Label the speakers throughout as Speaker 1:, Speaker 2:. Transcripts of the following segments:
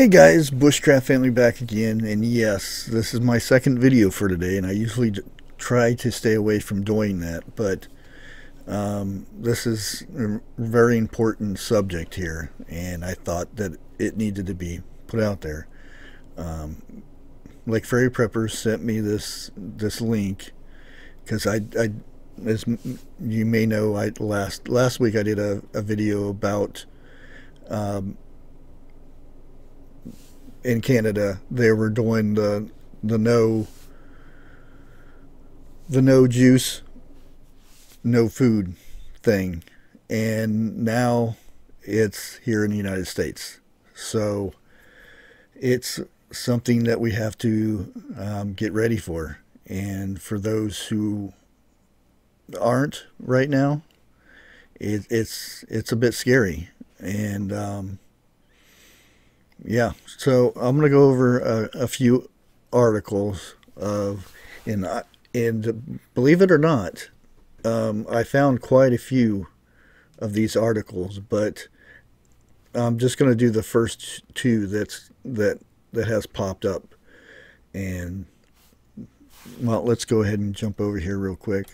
Speaker 1: Hey guys, Bushcraft Family back again, and yes, this is my second video for today, and I usually try to stay away from doing that, but um, this is a very important subject here, and I thought that it needed to be put out there. Um, Lake Faerie Preppers sent me this this link because I, I, as you may know, I last last week I did a, a video about um, in Canada, they were doing the the no the no juice, no food thing, and now it's here in the United States. So it's something that we have to um, get ready for. And for those who aren't right now, it, it's it's a bit scary. And um, yeah, so I'm going to go over a, a, few articles of, and, and believe it or not, um, I found quite a few of these articles, but I'm just going to do the first two that's that that has popped up, and well, let's go ahead and jump over here real quick.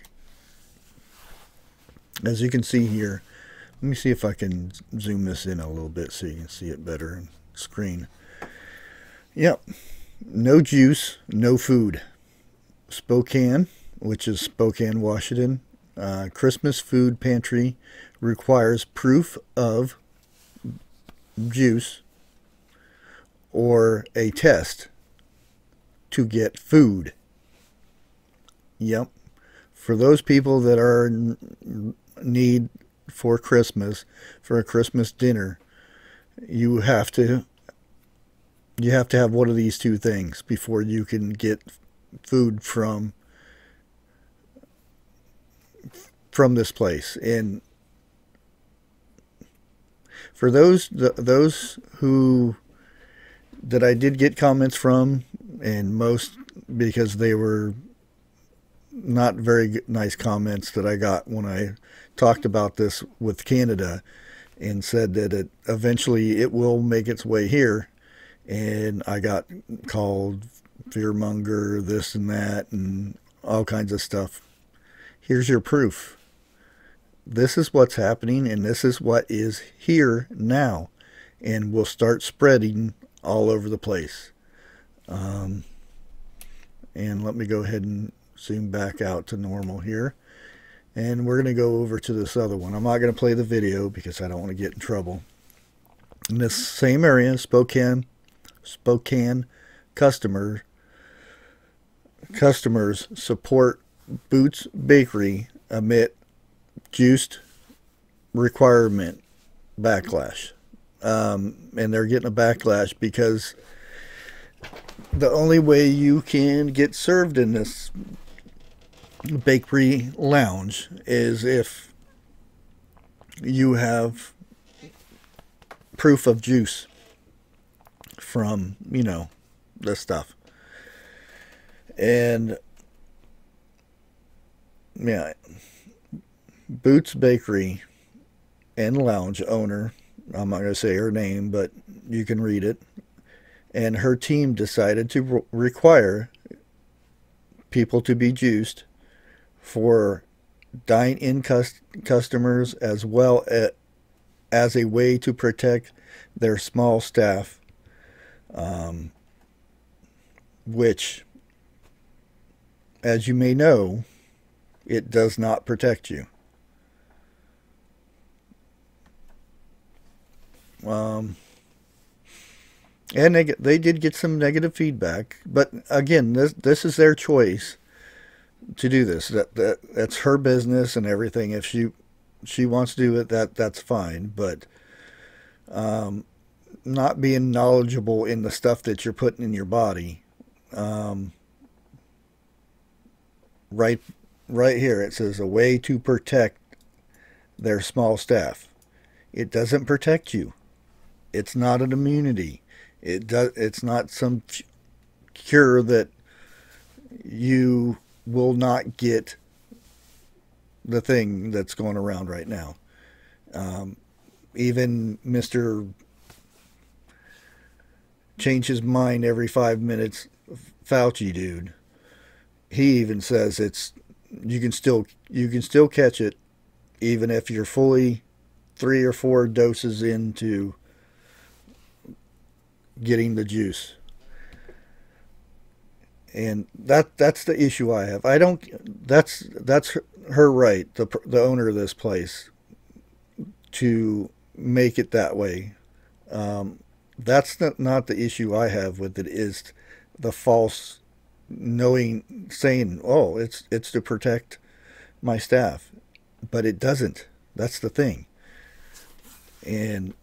Speaker 1: As you can see here, let me see if I can zoom this in a little bit so you can see it better screen. Yep. No juice, no food. Spokane, which is Spokane, Washington, uh, Christmas food pantry requires proof of juice or a test to get food. Yep. For those people that are need for Christmas, for a Christmas dinner, you have to you have to have one of these two things before you can get food from from this place and for those those who that I did get comments from and most because they were not very nice comments that I got when I talked about this with Canada and said that it eventually it will make its way here. And I got called fearmonger, this and that, and all kinds of stuff. Here's your proof. This is what's happening, and this is what is here now, and will start spreading all over the place. Um, and let me go ahead and zoom back out to normal here. And we're going to go over to this other one. I'm not going to play the video because I don't want to get in trouble. In this same area, Spokane, Spokane customer, customers support Boots Bakery amid juiced requirement backlash. Um, and they're getting a backlash because the only way you can get served in this bakery lounge is if you have proof of juice from, you know, this stuff. And yeah, Boots Bakery and Lounge owner, I'm not going to say her name, but you can read it. And her team decided to re require people to be juiced for dine-in cus customers as well as a way to protect their small staff, um, which, as you may know, it does not protect you. Um, and they, they did get some negative feedback, but again, this this is their choice to do this. That, that that's her business and everything. If she she wants to do it, that that's fine. But um, not being knowledgeable in the stuff that you're putting in your body, um, right right here it says a way to protect their small staff. It doesn't protect you. It's not an immunity. It does. It's not some cure that you will not get the thing that's going around right now. Um, even Mr. change his mind every five minutes. Fauci dude. He even says it's you can still you can still catch it even if you're fully three or four doses into getting the juice. And that that's the issue I have. I don't that's that's her right, the the owner of this place to make it that way. Um, that's not, not the issue I have with it is the false knowing saying, "Oh, it's it's to protect my staff." But it doesn't. That's the thing. And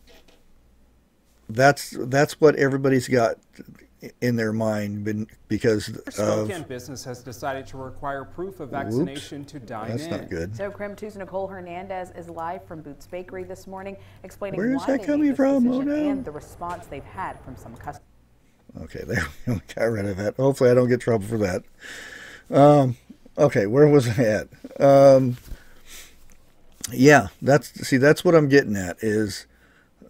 Speaker 1: that's that's what everybody's got in their mind been because
Speaker 2: Spokane
Speaker 1: of
Speaker 2: business has decided to require proof of vaccination
Speaker 1: Oops,
Speaker 2: to dine
Speaker 1: that's
Speaker 2: in.
Speaker 1: not good.
Speaker 3: So KREM 2's Nicole Hernandez is live from Boots Bakery this morning, explaining
Speaker 1: Where is
Speaker 3: why
Speaker 1: that
Speaker 3: they
Speaker 1: coming
Speaker 3: made
Speaker 1: from? Oh, no.
Speaker 3: and the response they've had from some customers.
Speaker 1: Okay, there we got rid of that. Hopefully, I don't get trouble for that. Um, okay, where was I at? Um, yeah, that's see, that's what I'm getting at. Is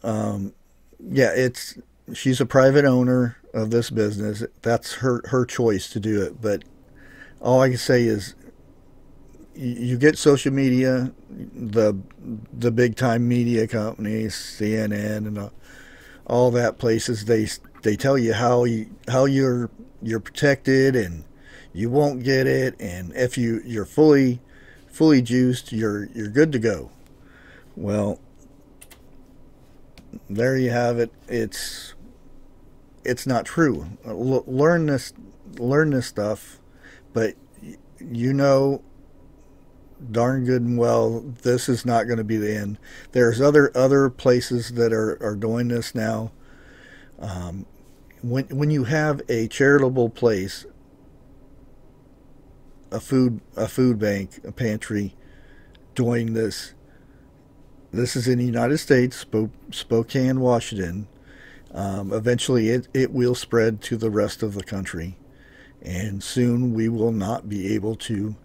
Speaker 1: um, yeah, it's she's a private owner of this business. That's her her choice to do it. But all I can say is, you, get social media, the the big time media companies, CNN and all that places they they tell you how you how you're you're protected and you won't get it and if you you're fully fully juiced you're you're good to go well there you have it. It's it's not true. L- learn this learn this stuff but you know darn good and well this is not going to be the end. There's other other places that are are doing this now. Um, when when you have a charitable place a food a food bank a pantry doing this this is in the United States Sp- Spokane Washington um, eventually it, it will spread to the rest of the country and soon we will not be able to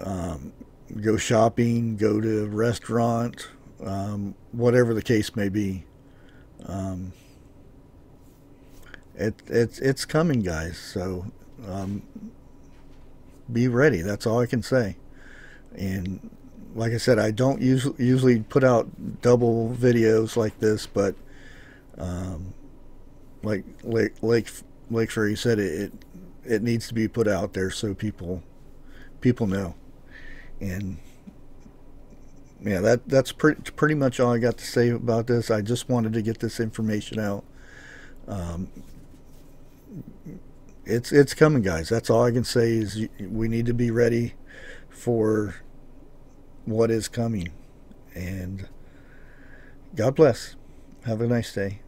Speaker 1: um, go shopping, go to a restaurant, um, whatever the case may be. Um, it, it's it's coming, guys. So um, be ready. That's all I can say. And like I said, I don't usually usually put out double videos like this, but um, like Lake Lake Lake Fury said, it, it it needs to be put out there so people people know. And yeah, that that's pretty pretty much all I got to say about this. I just wanted to get this information out. Um, it's it's coming, guys. That's all I can say is we need to be ready for what is coming. And God bless. Have a nice day.